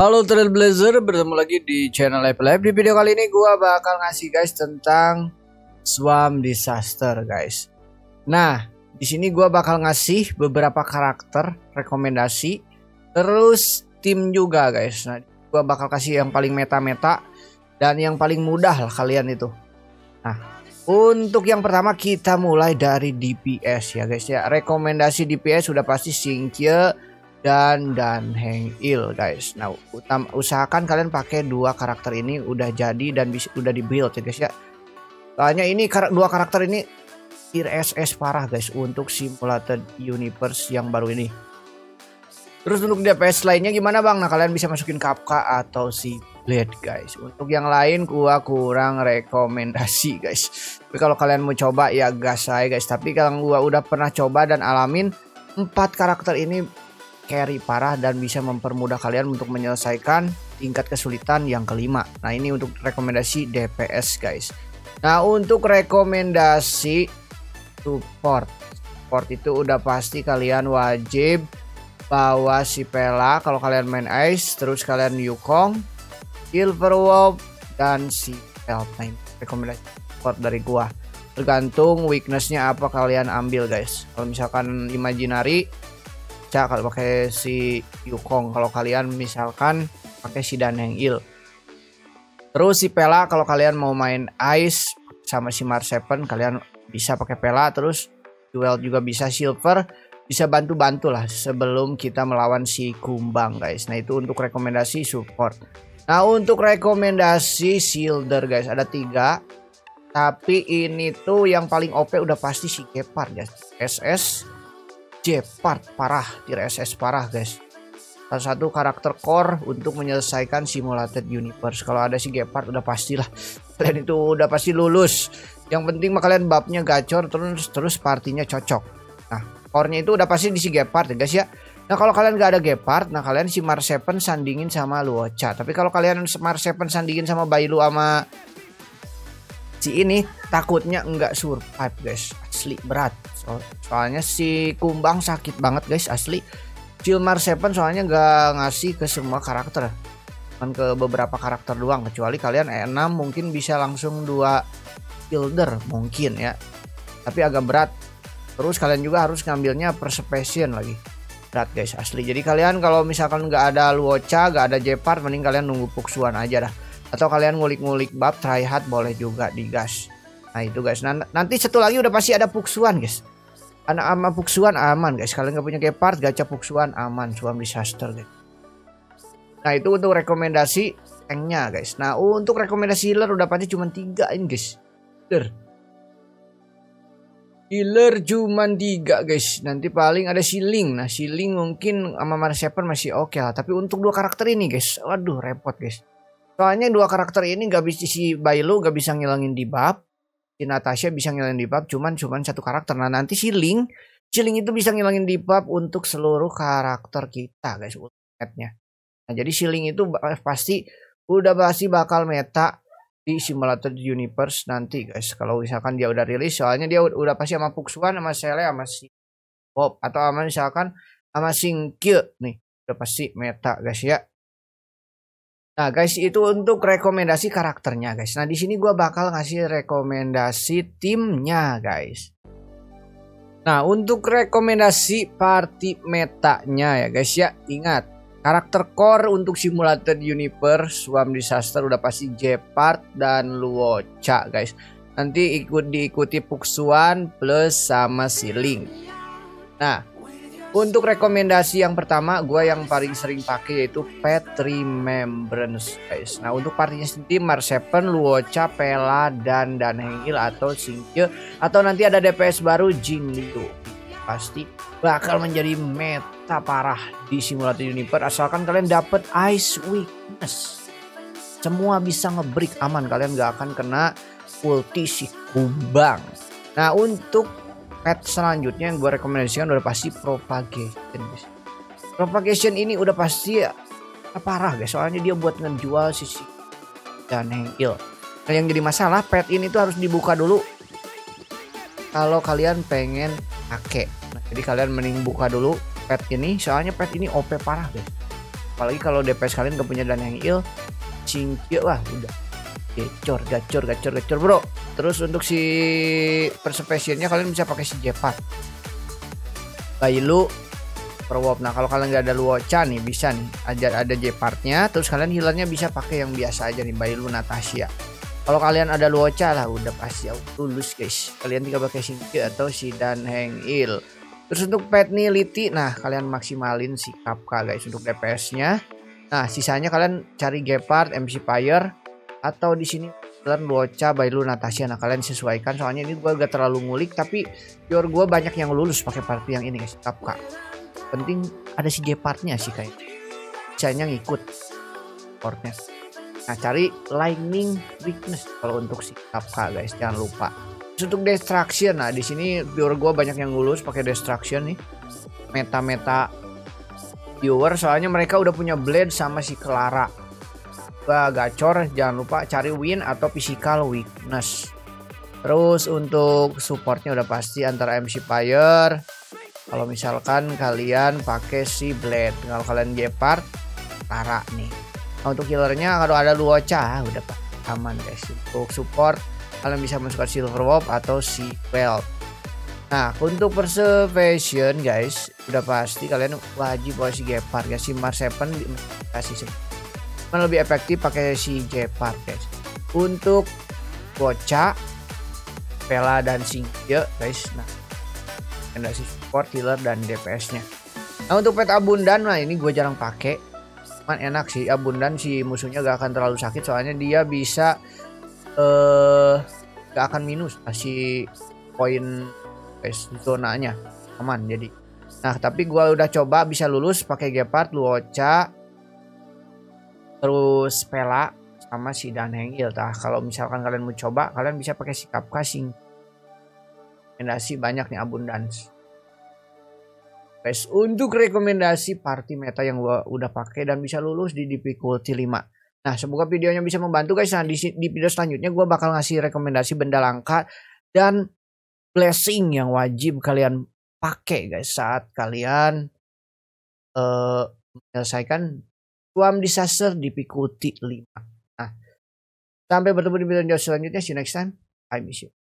Halo Trailblazer, bertemu lagi di channel Live Live. Di video kali ini gua bakal ngasih guys tentang Swam Disaster guys. Nah, di sini gua bakal ngasih beberapa karakter rekomendasi, terus tim juga guys. Nah, gua bakal kasih yang paling meta-meta dan yang paling mudah lah kalian itu. Nah, untuk yang pertama kita mulai dari DPS ya guys ya. Rekomendasi DPS sudah pasti Singkye dan dan Hang Il guys. Nah, utam, usahakan kalian pakai dua karakter ini udah jadi dan bisa udah di build ya guys ya. Soalnya ini kar dua karakter ini tier SS parah guys untuk simulated universe yang baru ini. Terus untuk DPS lainnya gimana bang? Nah kalian bisa masukin Kapka atau si Blade guys. Untuk yang lain gua kurang rekomendasi guys. Tapi kalau kalian mau coba ya gas saya guys. Tapi kalau gua udah pernah coba dan alamin empat karakter ini carry parah dan bisa mempermudah kalian untuk menyelesaikan tingkat kesulitan yang kelima. Nah ini untuk rekomendasi DPS guys. Nah untuk rekomendasi support. Support itu udah pasti kalian wajib bawa si Pela kalau kalian main Ice. Terus kalian Yukong, Silver Wolf, dan si Alpine. Rekomendasi support dari gua. Tergantung weaknessnya apa kalian ambil guys. Kalau misalkan Imaginary baca kalau pakai si Yukong. Kalau kalian misalkan pakai si Il. Terus si Pela kalau kalian mau main Ice sama si Seven kalian bisa pakai Pela. Terus Duel juga bisa Silver. Bisa bantu-bantu lah sebelum kita melawan si Kumbang guys. Nah itu untuk rekomendasi support. Nah untuk rekomendasi Shielder guys ada tiga. Tapi ini tuh yang paling OP udah pasti si Gepard guys. SS Jepard parah, tier SS parah guys. Salah satu karakter core untuk menyelesaikan simulated universe. Kalau ada si Gepard udah pastilah kalian itu udah pasti lulus. Yang penting mah kalian babnya gacor terus terus partinya cocok. Nah, core-nya itu udah pasti di si Gepard ya guys ya. Nah kalau kalian gak ada Gepard, nah kalian si Marsepen sandingin sama Luocha. Tapi kalau kalian Marsepen sandingin sama Bailu sama si ini takutnya nggak survive guys. Asli berat. So, soalnya si kumbang sakit banget guys asli. Chilmar Seven soalnya nggak ngasih ke semua karakter. Kan ke beberapa karakter doang kecuali kalian E6 mungkin bisa langsung dua builder mungkin ya. Tapi agak berat. Terus kalian juga harus ngambilnya persepesion lagi. Berat guys asli. Jadi kalian kalau misalkan nggak ada Luocha nggak ada Jepar mending kalian nunggu Puksuan aja dah atau kalian ngulik-ngulik bab try hard boleh juga digas nah itu guys. Nanti satu lagi udah pasti ada puksuan guys. Anak ama puksuan aman guys. Kalian nggak punya gepard gacha puksuan aman. Suam disaster guys. Nah itu untuk rekomendasi tanknya guys. Nah untuk rekomendasi healer udah pasti cuma tiga ini guys. Healer. Healer cuma tiga guys. Nanti paling ada siling nah siling mungkin sama Marseper masih oke okay lah. Tapi untuk dua karakter ini guys. Waduh repot guys Soalnya dua karakter ini gak bisa si Bailu gak bisa ngilangin di bab. Si Natasha bisa ngilangin di bab cuman cuman satu karakter. Nah nanti si Link, si Link itu bisa ngilangin di bab untuk seluruh karakter kita guys ultimate-nya. Nah jadi si Link itu pasti udah pasti bakal meta di simulator universe nanti guys. Kalau misalkan dia udah rilis soalnya dia udah pasti sama Puksuan sama Sele sama si Bob atau sama misalkan sama Singkye nih udah pasti meta guys ya. Nah guys itu untuk rekomendasi karakternya guys. Nah di sini gue bakal ngasih rekomendasi timnya guys. Nah untuk rekomendasi party metanya ya guys ya ingat karakter core untuk simulated universe Swarm Disaster udah pasti Jepard dan Luocha guys. Nanti ikut diikuti Puksuan plus sama Siling. Nah untuk rekomendasi yang pertama, gue yang paling sering pakai yaitu Pet Remembrance, guys. Nah, untuk partinya sendiri Marsepen, Luocha, Pela, dan dan Hengil atau Singkye atau nanti ada DPS baru Jin Liu. Pasti bakal menjadi meta parah di simulator universe asalkan kalian dapat Ice Weakness. Semua bisa ngebreak aman, kalian gak akan kena ulti si kumbang. Nah, untuk pet selanjutnya yang gue rekomendasikan udah pasti propagation guys. Propagation ini udah pasti ya, parah guys soalnya dia buat ngejual sisi dan hengil. Nah yang jadi masalah pet ini tuh harus dibuka dulu kalau kalian pengen pakai. Nah, jadi kalian mending buka dulu pet ini soalnya pet ini OP parah guys. apalagi kalau DPS kalian gak punya dan yang il singkir wah udah gacor gacor gacor gacor bro terus untuk si persepesionnya kalian bisa pakai si Jepat Bailu perwop. Nah kalau kalian nggak ada Luocha nih bisa nih. Ada ada Jepardnya terus kalian healernya bisa pakai yang biasa aja nih Bailu Natasha. Kalau kalian ada Luocha lah udah pasti lulus guys. Kalian tinggal pakai Shinki atau si Dan Heng Il. Terus untuk pet niliti nah kalian maksimalin si Kapka guys untuk DPS nya nah sisanya kalian cari Gepard MC Fire atau di sini kalian Luocha, Bailu, Natasha. Nah kalian sesuaikan soalnya ini gue gak terlalu ngulik tapi pure gue banyak yang lulus pakai party yang ini guys. Kapka. Penting ada si Gepardnya sih kayak. Saya ngikut portnya. Nah cari lightning weakness kalau untuk si Kapka guys jangan lupa. Terus untuk destruction nah di sini pure gue banyak yang lulus pakai destruction nih. Meta-meta viewer soalnya mereka udah punya blade sama si Clara gacor jangan lupa cari win atau physical weakness. Terus untuk supportnya udah pasti antara MC Fire. Kalau misalkan kalian pakai si blade kalau kalian gepard Tara nih. Nah, untuk healernya kalau ada Luocha udah aman guys. Untuk support kalian bisa masukkan silver wolf atau si well Nah untuk preservation guys udah pasti kalian wajib bawa si Gepard ya. Si Mars 7 kasih lebih efektif pakai si Gepard guys. Untuk Boca Pela dan Singkye guys. Nah ada si support healer dan DPS nya nah untuk pet abundan nah ini gue jarang pakai. Cuman enak sih abundan si musuhnya gak akan terlalu sakit soalnya dia bisa eh uh, gak akan minus kasih poin guys zonanya. Aman jadi. Nah tapi gue udah coba bisa lulus pakai Gepard Luocha terus pela sama si dan hengil tah. Kalau misalkan kalian mau coba kalian bisa pakai sikap kasing rekomendasi banyak nih abundance. Guys untuk rekomendasi party meta yang gua udah pakai dan bisa lulus di difficulty 5 nah semoga videonya bisa membantu guys. Nah di, di video selanjutnya gua bakal ngasih rekomendasi benda langka dan blessing yang wajib kalian pakai guys saat kalian uh, menyelesaikan Suam disaster difficulty 5. Nah, sampai bertemu di video selanjutnya. See you next time. I miss you.